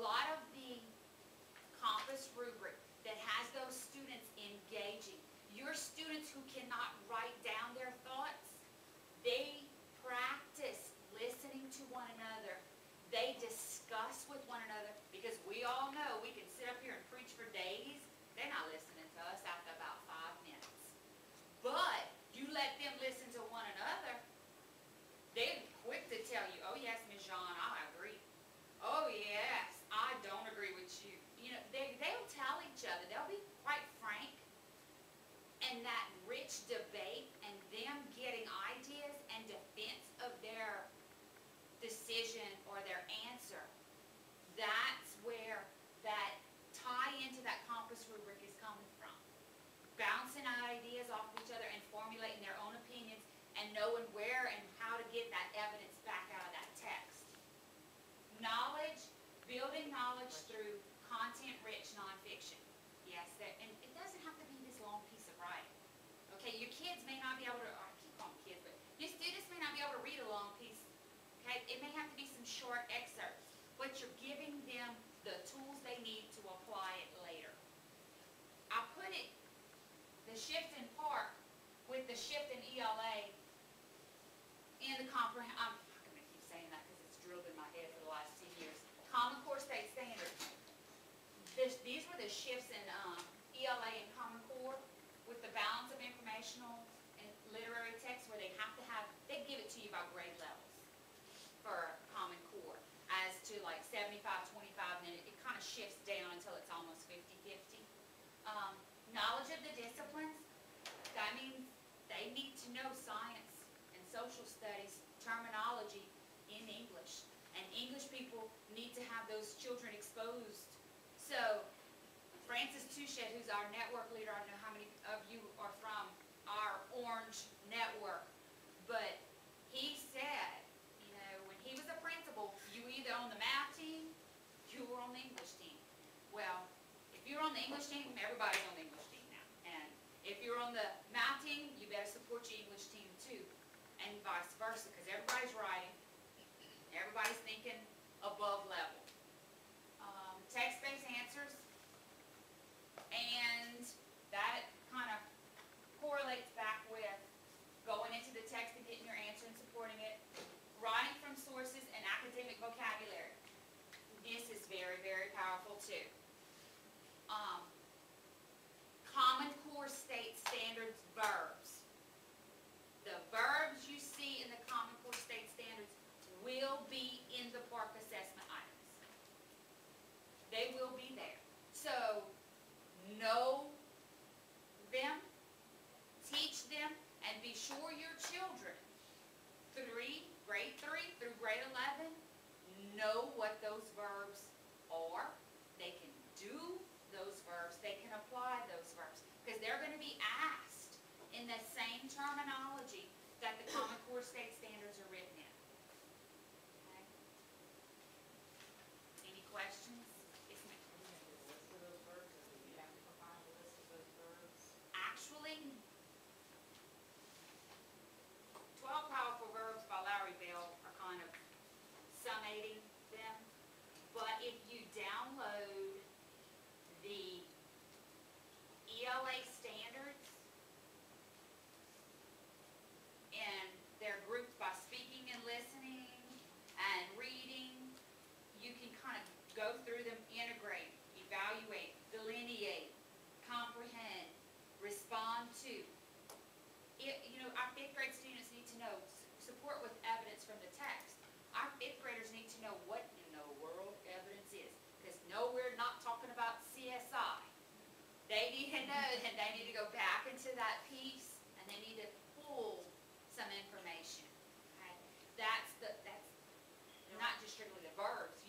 lot of the compass rubric that has those students engaging, your students who cannot write down their knowing where and how to get that evidence back out of that text. Knowledge, building knowledge through content-rich nonfiction. Yes, there, and it doesn't have to be this long piece of writing. Okay, your kids may not be able to, I keep calling kids, but your students may not be able to read a long piece. Okay, it may have to be some short excerpts, but you're giving them the tools they need to apply it later. I put it, the shift in part with the shift in ELA in the comprehend, I'm not gonna keep saying that because it's drilled in my head for the last ten years. Common Core State Standards. This, these were the shifts in, um, ELA and Common Core with the balance of informational and literary text where they have to have, they give it to you by grade levels for Common Core as to like 75, 25, and then it, it kind of shifts down until it's almost 50, 50. Um, knowledge of the disciplines, that means they need to know science and social studies terminology in English. And English people need to have those children exposed. So Francis Touchette, who's our network leader, I don't know how many of you are from our Orange Network, technology that the Common Core State Standards are They need to know that they need to go back into that piece and they need to pull some information. Okay? That's the that's not just strictly the verbs,